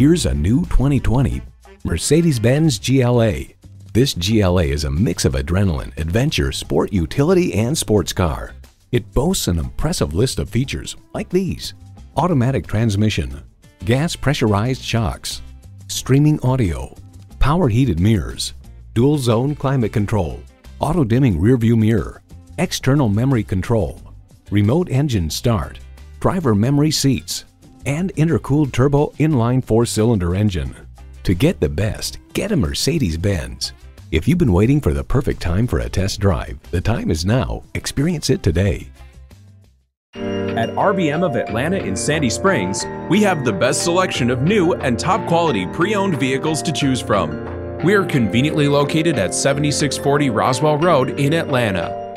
Here's a new 2020 Mercedes-Benz GLA. This GLA is a mix of adrenaline, adventure, sport utility, and sports car. It boasts an impressive list of features like these. Automatic transmission, gas pressurized shocks, streaming audio, power heated mirrors, dual zone climate control, auto dimming rearview mirror, external memory control, remote engine start, driver memory seats, and intercooled turbo inline four-cylinder engine. To get the best, get a Mercedes-Benz. If you've been waiting for the perfect time for a test drive, the time is now. Experience it today. At RBM of Atlanta in Sandy Springs, we have the best selection of new and top quality pre owned vehicles to choose from. We are conveniently located at 7640 Roswell Road in Atlanta.